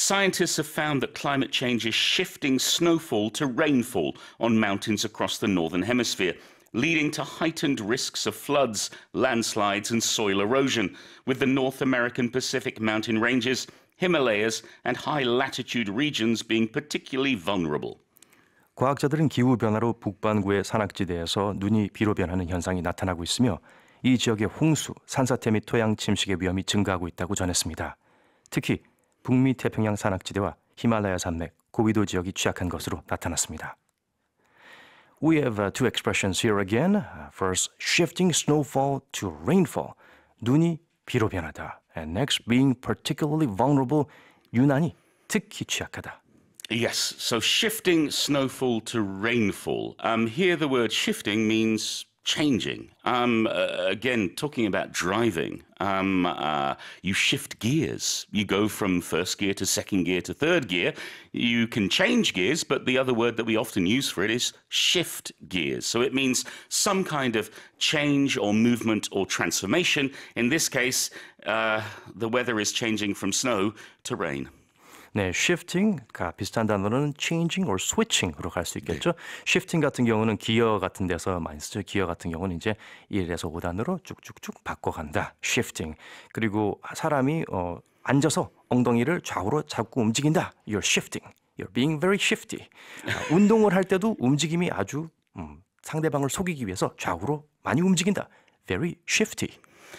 scientists have found that climate change is shifting snowfall to rainfall on mountains across the northern hemisphere, leading to heightened risks of floods, landslides, and soil erosion, with the North American Pacific mountain ranges, Himalayas, and high latitude regions being particularly vulnerable. 과학자들은 기후 변화로 북반구의 산악지대에서 눈이 비로 변하는 현상이 나타나고 있으며 이 지역의 홍수, 산사태 및 토양 침식의 위험이 증가하고 있다고 전했습니다. 특히 북미 태평양 산악지대와 히말라야 산맥, 고위도 지역이 취약한 것으로 나타났습니다. We have uh, two expressions here again. Uh, first, shifting snowfall to rainfall. 눈이 비로 변하다. And next, being particularly vulnerable. 유난히 특히 취약하다. Yes, so shifting snowfall to rainfall. Um, here, the word shifting means changing. Um, uh, again, talking about driving, um, uh, you shift gears. You go from first gear to second gear to third gear. You can change gears, but the other word that we often use for it is shift gears. So it means some kind of change or movement or transformation. In this case, uh, the weather is changing from snow to rain. 네, shifting가 비슷한 단어는 changing or switching으로 갈 수 있겠죠. shifting 같은 경우는 기어 같은 데서 많이 쓰죠. 기어 같은 경우는 이제 1에서 5단으로 쭉쭉쭉 바꿔간다. shifting. 그리고 사람이 어, 앉아서 엉덩이를 좌우로 잡고 움직인다. You're shifting. You're being very shifty. 아, 운동을 할 때도 움직임이 아주 음, 상대방을 속이기 위해서 좌우로 많이 움직인다. Very shifty.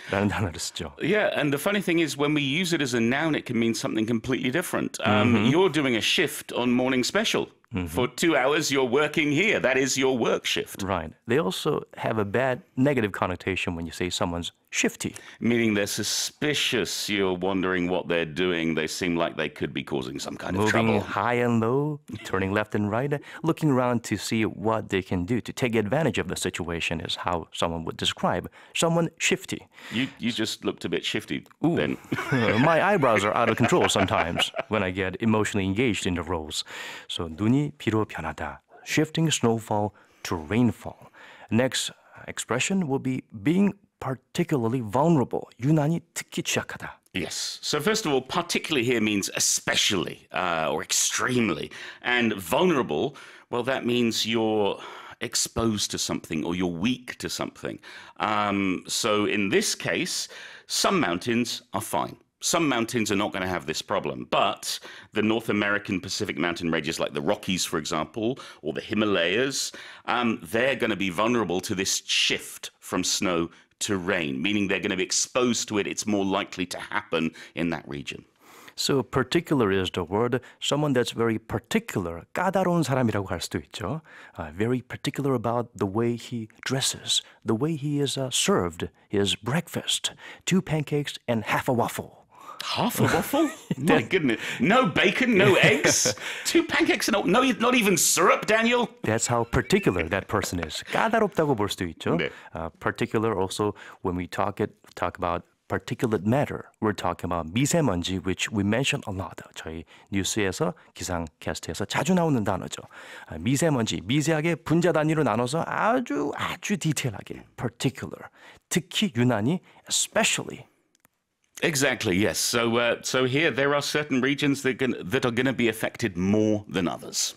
라는 단어를 쓰죠. Yeah, and the funny thing is, when we use it as a noun, it can mean something completely different. Um, mm-hmm. You're doing a shift on Morning Special. Mm-hmm. For two hours, you're working here. That is your work shift. Right. They also have a bad negative connotation when you say someone's shifty. Meaning they're suspicious. You're wondering what they're doing. They seem like they could be causing some kind Moving of trouble. Moving high and low, turning left and right, looking around to see what they can do to take advantage of the situation is how someone would describe someone shifty. You you just looked a bit shifty Ooh. then. My eyebrows are out of control sometimes when I get emotionally engaged in the roles. So 눈이 비로 변하다. Shifting snowfall to rainfall. Next expression will be being particularly vulnerable. 유난히 특히 취약하다. Yes. So first of all, particularly here means especially uh, or extremely, and vulnerable. Well, that means you're exposed to something or you're weak to something. Um, so in this case, some mountains are fine. Some mountains are not going to have this problem, but the North American Pacific mountain ranges, like the Rockies, for example, or the Himalayas, um, they're going to be vulnerable to this shift from snow to rain, meaning they're going to be exposed to it. It's more likely to happen in that region. So particular is the word. Someone that's very particular, 까다로운 사람이라고 할 수도 있죠. Uh, very particular about the way he dresses, the way he is uh, served his breakfast, two pancakes and half a waffle. Half a waffle? My goodness. No bacon, no eggs, two pancakes, and no, not even syrup, Daniel? That's how particular that person is. 까다롭다고 볼 수도 있죠. 네. Uh, particular also when we talk it talk about particulate matter. We're talking about 미세먼지, which we mention a lot. 저희 뉴스에서 기상 캐스트에서 자주 나오는 단어죠. 미세먼지, 미세하게 분자 단위로 나눠서 아주 아주 디테일하게 particular. 특히 유난히 especially Exactly. Yes. So, uh, so here there are certain regions that, that are going to be affected more than others.